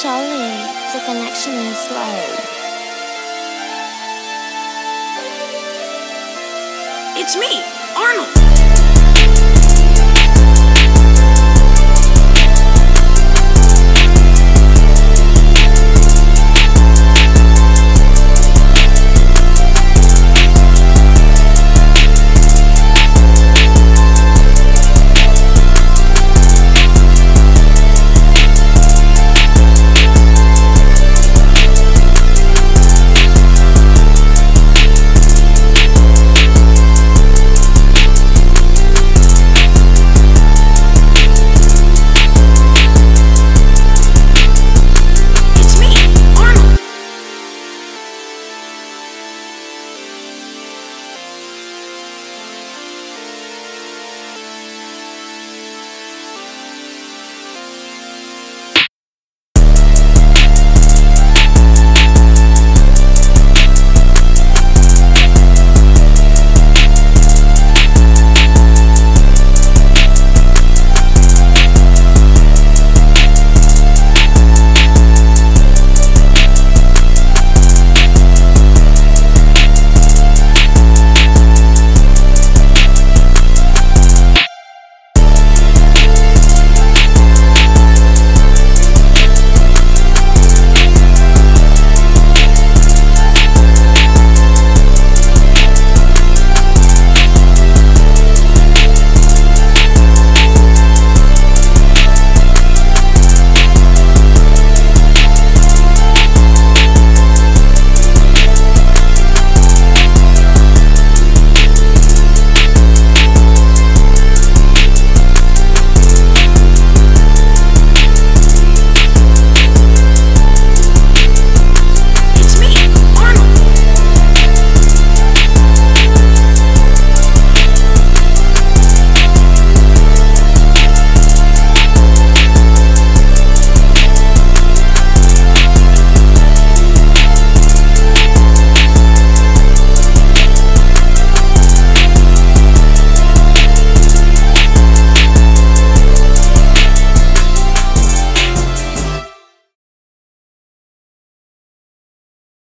Surely the connection is slow. It's me, Arnold.